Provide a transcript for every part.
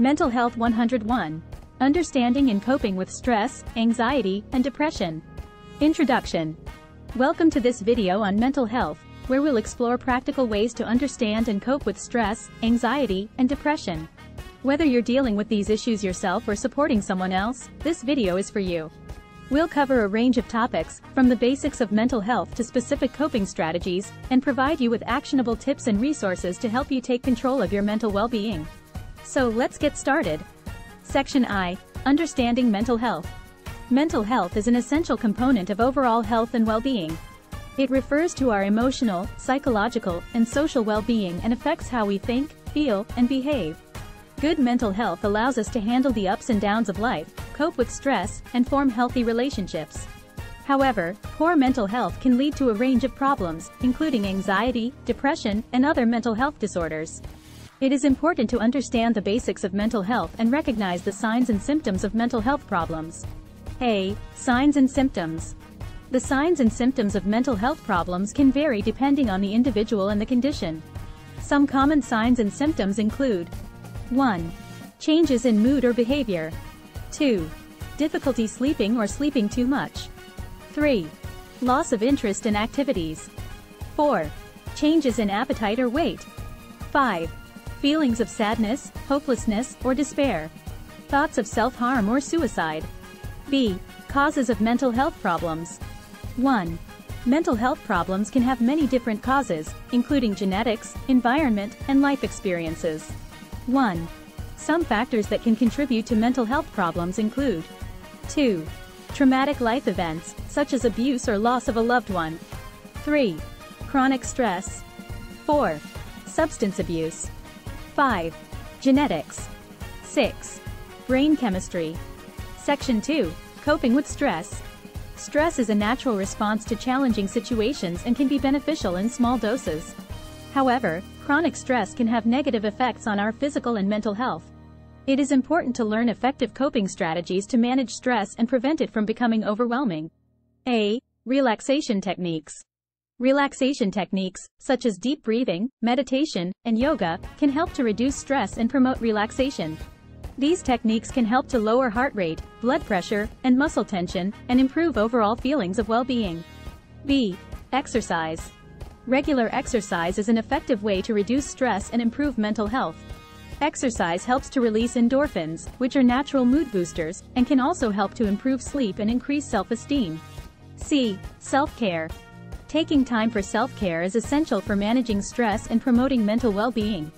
Mental Health 101. Understanding and coping with stress, anxiety, and depression. Introduction. Welcome to this video on mental health, where we'll explore practical ways to understand and cope with stress, anxiety, and depression. Whether you're dealing with these issues yourself or supporting someone else, this video is for you. We'll cover a range of topics, from the basics of mental health to specific coping strategies, and provide you with actionable tips and resources to help you take control of your mental well-being. So let's get started. Section I, Understanding Mental Health. Mental health is an essential component of overall health and well-being. It refers to our emotional, psychological, and social well-being and affects how we think, feel, and behave. Good mental health allows us to handle the ups and downs of life, cope with stress, and form healthy relationships. However, poor mental health can lead to a range of problems, including anxiety, depression, and other mental health disorders. It is important to understand the basics of mental health and recognize the signs and symptoms of mental health problems. A. Signs and symptoms. The signs and symptoms of mental health problems can vary depending on the individual and the condition. Some common signs and symptoms include 1. Changes in mood or behavior. 2. Difficulty sleeping or sleeping too much. 3. Loss of interest in activities. 4. Changes in appetite or weight. 5 feelings of sadness, hopelessness, or despair, thoughts of self-harm or suicide. B. Causes of mental health problems. 1. Mental health problems can have many different causes, including genetics, environment, and life experiences. 1. Some factors that can contribute to mental health problems include 2. Traumatic life events, such as abuse or loss of a loved one. 3. Chronic stress. 4. Substance abuse. 5. Genetics. 6. Brain chemistry. Section 2. Coping with stress. Stress is a natural response to challenging situations and can be beneficial in small doses. However, chronic stress can have negative effects on our physical and mental health. It is important to learn effective coping strategies to manage stress and prevent it from becoming overwhelming. A. Relaxation techniques. Relaxation techniques, such as deep breathing, meditation, and yoga, can help to reduce stress and promote relaxation. These techniques can help to lower heart rate, blood pressure, and muscle tension, and improve overall feelings of well-being. B. Exercise. Regular exercise is an effective way to reduce stress and improve mental health. Exercise helps to release endorphins, which are natural mood boosters, and can also help to improve sleep and increase self-esteem. C. Self-care. Taking time for self-care is essential for managing stress and promoting mental well-being.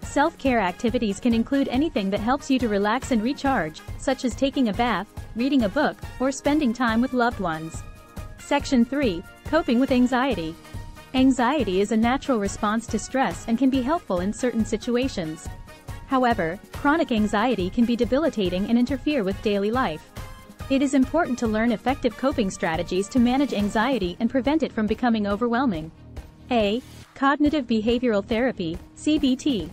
Self-care activities can include anything that helps you to relax and recharge, such as taking a bath, reading a book, or spending time with loved ones. Section 3. Coping with anxiety. Anxiety is a natural response to stress and can be helpful in certain situations. However, chronic anxiety can be debilitating and interfere with daily life. It is important to learn effective coping strategies to manage anxiety and prevent it from becoming overwhelming. A. Cognitive Behavioral Therapy, CBT.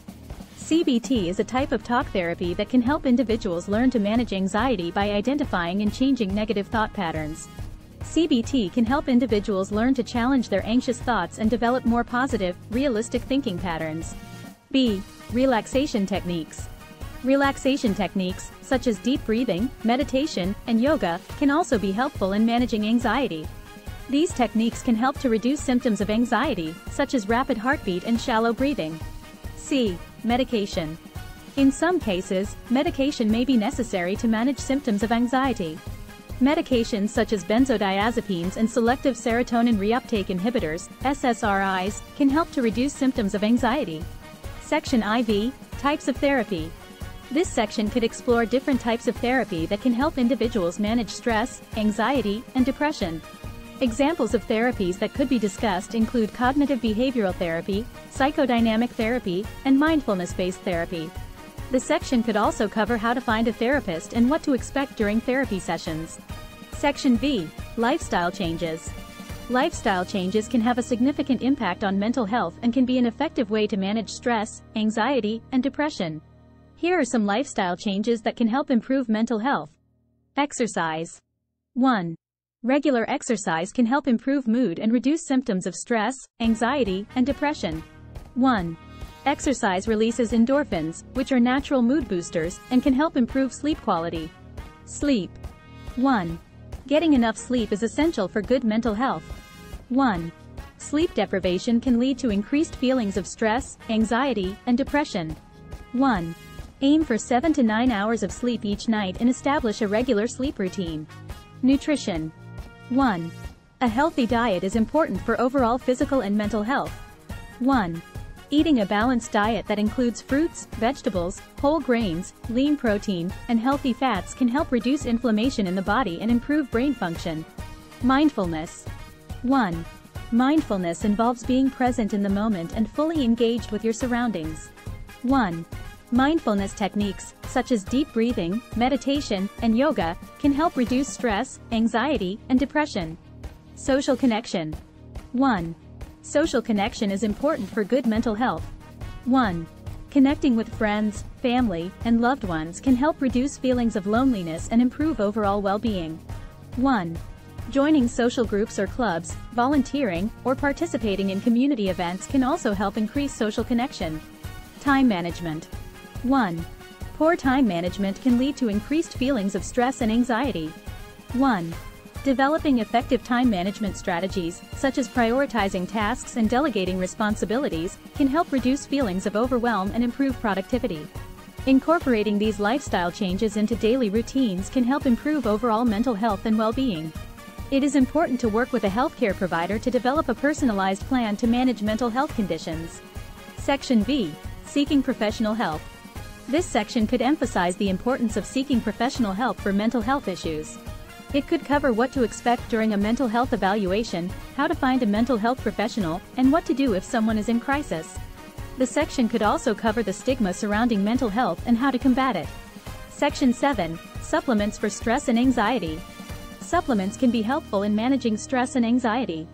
CBT is a type of talk therapy that can help individuals learn to manage anxiety by identifying and changing negative thought patterns. CBT can help individuals learn to challenge their anxious thoughts and develop more positive, realistic thinking patterns. B. Relaxation Techniques. Relaxation techniques, such as deep breathing, meditation, and yoga, can also be helpful in managing anxiety. These techniques can help to reduce symptoms of anxiety, such as rapid heartbeat and shallow breathing. C. Medication. In some cases, medication may be necessary to manage symptoms of anxiety. Medications such as benzodiazepines and selective serotonin reuptake inhibitors, SSRIs, can help to reduce symptoms of anxiety. Section IV, Types of Therapy. This section could explore different types of therapy that can help individuals manage stress, anxiety, and depression. Examples of therapies that could be discussed include cognitive behavioral therapy, psychodynamic therapy, and mindfulness-based therapy. The section could also cover how to find a therapist and what to expect during therapy sessions. Section V. Lifestyle changes. Lifestyle changes can have a significant impact on mental health and can be an effective way to manage stress, anxiety, and depression. Here are some lifestyle changes that can help improve mental health. Exercise. 1. Regular exercise can help improve mood and reduce symptoms of stress, anxiety, and depression. 1. Exercise releases endorphins, which are natural mood boosters, and can help improve sleep quality. Sleep. 1. Getting enough sleep is essential for good mental health. 1. Sleep deprivation can lead to increased feelings of stress, anxiety, and depression. 1. Aim for 7 to 9 hours of sleep each night and establish a regular sleep routine. Nutrition. 1. A healthy diet is important for overall physical and mental health. 1. Eating a balanced diet that includes fruits, vegetables, whole grains, lean protein, and healthy fats can help reduce inflammation in the body and improve brain function. Mindfulness. 1. Mindfulness involves being present in the moment and fully engaged with your surroundings. 1. Mindfulness techniques, such as deep breathing, meditation, and yoga, can help reduce stress, anxiety, and depression. Social connection. 1. Social connection is important for good mental health. 1. Connecting with friends, family, and loved ones can help reduce feelings of loneliness and improve overall well-being. 1. Joining social groups or clubs, volunteering, or participating in community events can also help increase social connection. Time management. 1. Poor time management can lead to increased feelings of stress and anxiety. 1. Developing effective time management strategies, such as prioritizing tasks and delegating responsibilities, can help reduce feelings of overwhelm and improve productivity. Incorporating these lifestyle changes into daily routines can help improve overall mental health and well-being. It is important to work with a healthcare provider to develop a personalized plan to manage mental health conditions. Section B. Seeking professional help. This section could emphasize the importance of seeking professional help for mental health issues. It could cover what to expect during a mental health evaluation, how to find a mental health professional, and what to do if someone is in crisis. The section could also cover the stigma surrounding mental health and how to combat it. Section 7. Supplements for stress and anxiety. Supplements can be helpful in managing stress and anxiety.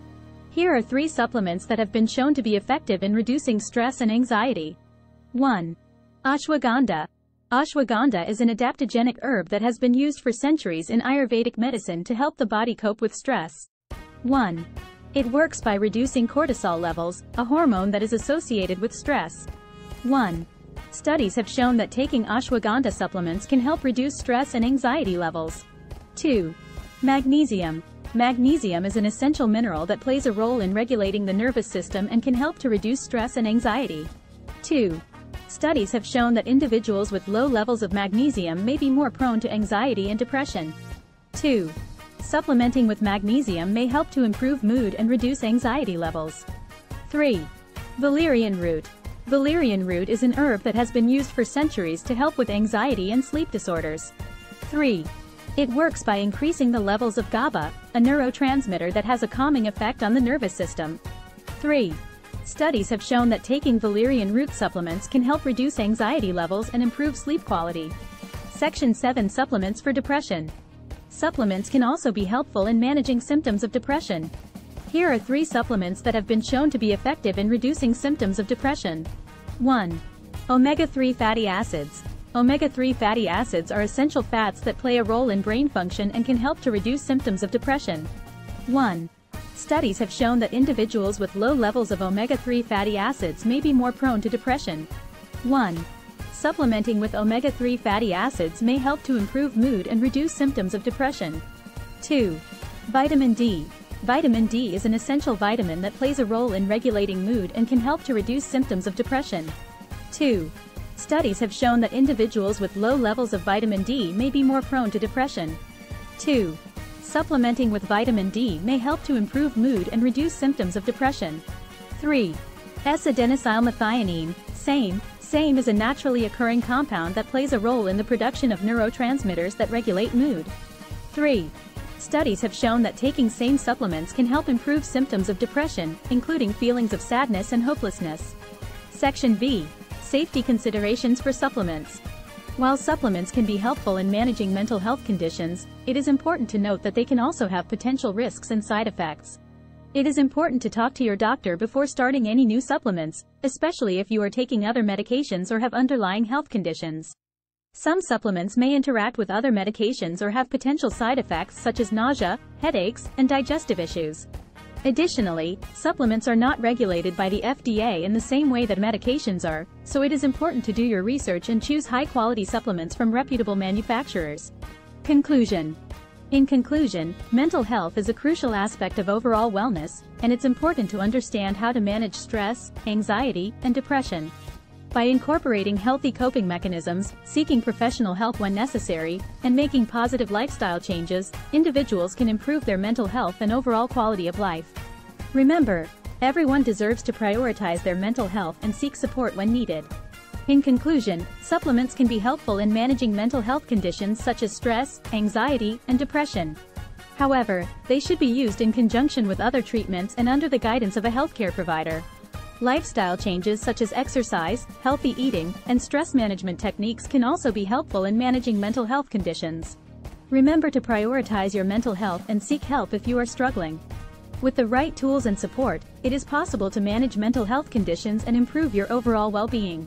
Here are three supplements that have been shown to be effective in reducing stress and anxiety. 1. Ashwagandha. Ashwagandha is an adaptogenic herb that has been used for centuries in Ayurvedic medicine to help the body cope with stress. 1. It works by reducing cortisol levels, a hormone that is associated with stress. 1. Studies have shown that taking ashwagandha supplements can help reduce stress and anxiety levels. 2. Magnesium. Magnesium is an essential mineral that plays a role in regulating the nervous system and can help to reduce stress and anxiety. 2. Studies have shown that individuals with low levels of magnesium may be more prone to anxiety and depression. 2. Supplementing with magnesium may help to improve mood and reduce anxiety levels. 3. Valerian root. Valerian root is an herb that has been used for centuries to help with anxiety and sleep disorders. 3. It works by increasing the levels of GABA, a neurotransmitter that has a calming effect on the nervous system. 3. Studies have shown that taking valerian root supplements can help reduce anxiety levels and improve sleep quality. Section 7 Supplements for Depression Supplements can also be helpful in managing symptoms of depression. Here are three supplements that have been shown to be effective in reducing symptoms of depression. 1. Omega-3 fatty acids. Omega-3 fatty acids are essential fats that play a role in brain function and can help to reduce symptoms of depression. 1. Studies have shown that individuals with low levels of omega-3 fatty acids may be more prone to depression. 1. Supplementing with omega-3 fatty acids may help to improve mood and reduce symptoms of depression. 2. Vitamin D. Vitamin D is an essential vitamin that plays a role in regulating mood and can help to reduce symptoms of depression. 2. Studies have shown that individuals with low levels of vitamin D may be more prone to depression. 2. Supplementing with vitamin D may help to improve mood and reduce symptoms of depression. 3. S-adenosylmethionine, SAMe. SAMe is a naturally occurring compound that plays a role in the production of neurotransmitters that regulate mood. 3. Studies have shown that taking SAMe supplements can help improve symptoms of depression, including feelings of sadness and hopelessness. Section B. Safety considerations for supplements. While supplements can be helpful in managing mental health conditions, it is important to note that they can also have potential risks and side effects. It is important to talk to your doctor before starting any new supplements, especially if you are taking other medications or have underlying health conditions. Some supplements may interact with other medications or have potential side effects such as nausea, headaches, and digestive issues. Additionally, supplements are not regulated by the FDA in the same way that medications are, so it is important to do your research and choose high-quality supplements from reputable manufacturers. Conclusion In conclusion, mental health is a crucial aspect of overall wellness, and it's important to understand how to manage stress, anxiety, and depression. By incorporating healthy coping mechanisms, seeking professional help when necessary, and making positive lifestyle changes, individuals can improve their mental health and overall quality of life. Remember, everyone deserves to prioritize their mental health and seek support when needed. In conclusion, supplements can be helpful in managing mental health conditions such as stress, anxiety, and depression. However, they should be used in conjunction with other treatments and under the guidance of a healthcare provider. Lifestyle changes such as exercise, healthy eating, and stress management techniques can also be helpful in managing mental health conditions. Remember to prioritize your mental health and seek help if you are struggling. With the right tools and support, it is possible to manage mental health conditions and improve your overall well-being.